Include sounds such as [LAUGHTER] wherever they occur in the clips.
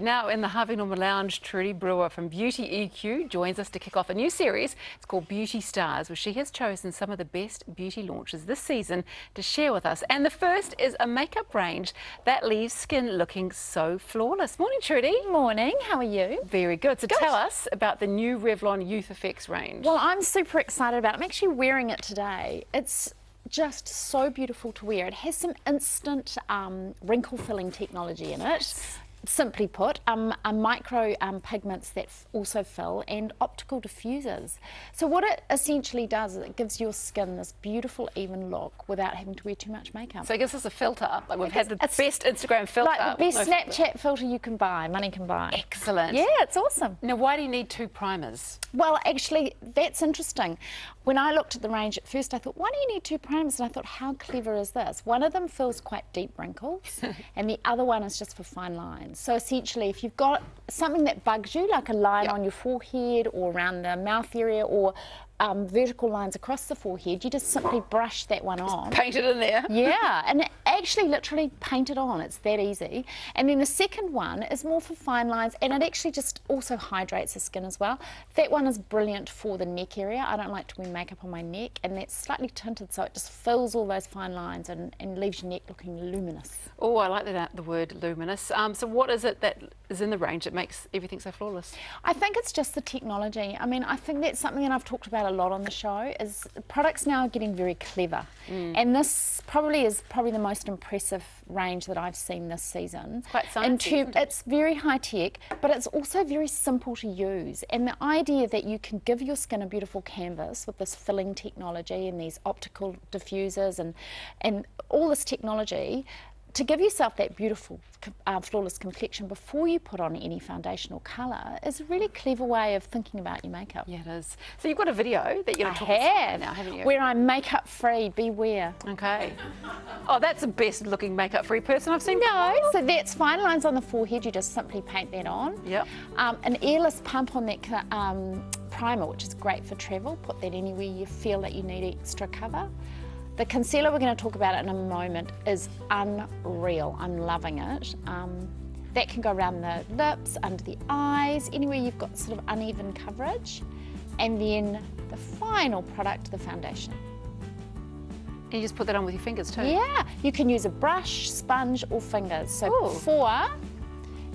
Now in the Harvey Norman Lounge, Trudi Brewer from Beauty EQ joins us to kick off a new series. It's called Beauty Stars, where she has chosen some of the best beauty launches this season to share with us. And the first is a makeup range that leaves skin looking so flawless. Morning, Trudi. Morning, how are you? Very good. So good. tell us about the new Revlon Youth Effects range. Well, I'm super excited about it. I'm actually wearing it today. It's just so beautiful to wear. It has some instant um, wrinkle filling technology in it simply put, um, micro um, pigments that also fill and optical diffusers. So what it essentially does is it gives your skin this beautiful even look without having to wear too much makeup. So I guess it's a filter. Like we've had the best Instagram filter. Like the best no Snapchat filter. filter you can buy, money can buy. Excellent. Yeah, it's awesome. Now why do you need two primers? Well, actually, that's interesting. When I looked at the range at first, I thought, why do you need two primers? And I thought, how clever is this? One of them fills quite deep wrinkles, [LAUGHS] and the other one is just for fine lines. So essentially, if you've got something that bugs you, like a line yep. on your forehead or around the mouth area or um, vertical lines across the forehead, you just simply brush that one just on. Paint it in there. [LAUGHS] Yeah, and actually literally paint it on. It's that easy. And then the second one is more for fine lines and it actually just also hydrates the skin as well. That one is brilliant for the neck area. I don't like to wear makeup on my neck and that's slightly tinted so it just fills all those fine lines and, and leaves your neck looking luminous. Oh, I like that, the word luminous. Um, so what is it that is in the range that makes everything so flawless? I think it's just the technology. I mean, I think that's something that I've talked about a lot on the show is products now are getting very clever. Mm. And this probably is probably the most impressive range that I've seen this season. It's quite sciencey, it? It's very high tech, but it's also very simple to use. And the idea that you can give your skin a beautiful canvas with this filling technology and these optical diffusers and, and all this technology to give yourself that beautiful uh, flawless complexion before you put on any foundation or colour is a really clever way of thinking about your makeup. Yeah, it is. So you've got a video that you're I have, now, haven't you? Where I'm makeup free, beware. Okay. Oh, that's the best looking makeup free person I've seen. No, before. so that's fine lines on the forehead, you just simply paint that on. Yep. Um, an airless pump on that um, primer, which is great for travel, put that anywhere you feel that you need extra cover. The concealer we're going to talk about in a moment is unreal. I'm loving it. Um, that can go around the lips, under the eyes, anywhere you've got sort of uneven coverage. And then the final product, the foundation. And you just put that on with your fingers too? Yeah, you can use a brush, sponge or fingers. So Ooh. before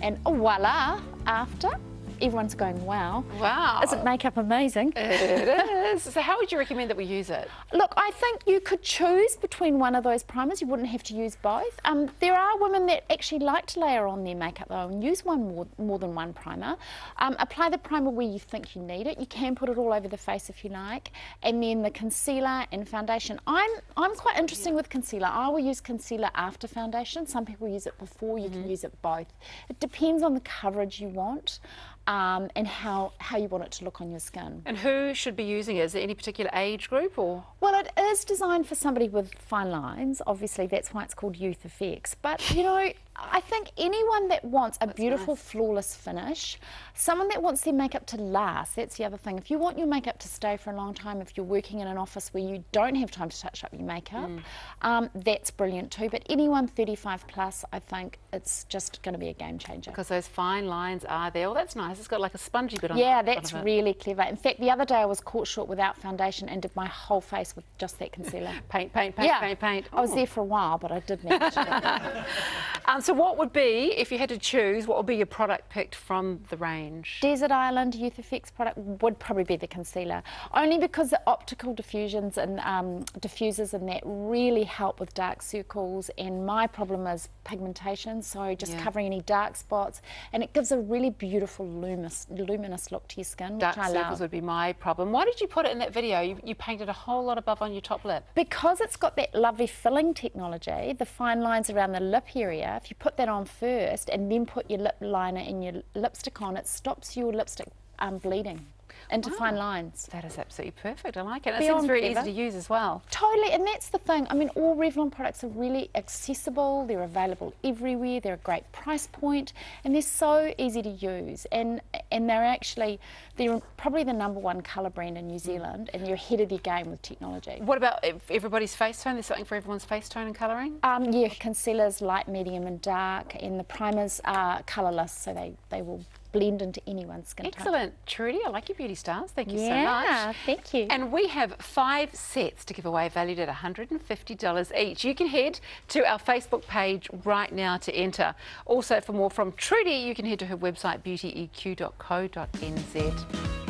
and voila, after everyone's going, wow. Wow. Isn't makeup amazing? It is. So how would you recommend that we use it? Look, I think you could choose between one of those primers. You wouldn't have to use both. Um, there are women that actually like to layer on their makeup though and use one more, more than one primer. Um, apply the primer where you think you need it. You can put it all over the face if you like. And then the concealer and foundation. I'm, I'm quite interesting with concealer. I will use concealer after foundation. Some people use it before. You mm -hmm. can mm-hmm. use it both. It depends on the coverage you want um, and how, how you want it to look on your skin. And who should be using it? Is there any particular age group or? Well, it is designed for somebody with fine lines. Obviously, that's why it's called Youth Effects. But, you know, I think anyone that wants a that's beautiful, nice. flawless finish, someone that wants their makeup to last, that's the other thing. If you want your makeup to stay for a long time, if you're working in an office where you don't have time to touch up your makeup, mm. um, that's brilliant too. But anyone 35 plus, I think it's just going to be a game changer. Because those fine lines are there. Well, that's nice. It's got like a spongy bit on it. Yeah, that's really clever. In fact, the other day I was caught short without foundation and did my whole face with just that concealer. [LAUGHS] paint, paint, paint, yeah. paint, paint. I was there for a while, but I did manage it. [LAUGHS] [LAUGHS] um, so what would be, if you had to choose, what would be your product picked from the range? Desert Island Youth Effects product would probably be the concealer. Only because the optical diffusions and um, diffusers and that really help with dark circles and my problem is pigmentation, so just yeah. covering any dark spots and it gives a really beautiful luminous, luminous look to your skin, dark which I circles love. would be my problem. Why did you put it in that video? You, you painted a whole lot above on your top lip. Because it's got that lovely filling technology, the fine lines around the lip area, if you put that on first and then put your lip liner and your lipstick on, it stops your lipstick um, bleeding. Into Wow. fine lines. That is absolutely perfect. I like it. It Beyond seems very easy to use as well. Totally, and that's the thing. I mean, all Revlon products are really accessible. They're available everywhere. They're a great price point, and they're so easy to use. And and they're actually they're probably the number one colour brand in New Zealand, and you're ahead of their game with technology. What about everybody's face tone? There's something for everyone's face tone and colouring? Um, yeah, concealers, light, medium, and dark, and the primers are colourless, so they they will blend into anyone's skin. Excellent. Trudi, I like your beauty stars. Thank you so Yeah, much. thank you. And we have five sets to give away valued at $150 each. You can head to our Facebook page right now to enter. Also, for more from Trudi, you can head to her website beautyeq.co.nz.